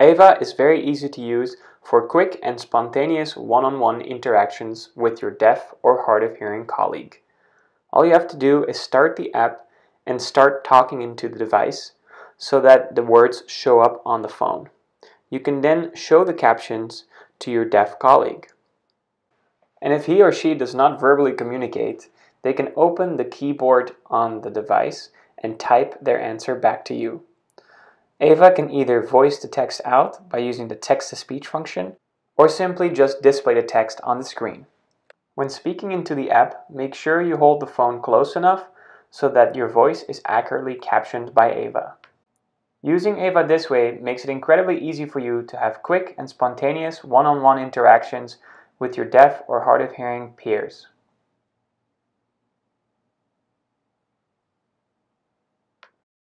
Ava is very easy to use for quick and spontaneous one-on-one interactions with your deaf or hard of hearing colleague. All you have to do is start the app and start talking into the device so that the words show up on the phone. You can then show the captions to your deaf colleague. And if he or she does not verbally communicate, they can open the keyboard on the device and type their answer back to you. Ava can either voice the text out by using the text-to-speech function, or simply just display the text on the screen. When speaking into the app, make sure you hold the phone close enough so that your voice is accurately captioned by Ava. Using Ava this way makes it incredibly easy for you to have quick and spontaneous one-on-one -on -one interactions with your deaf or hard of hearing peers.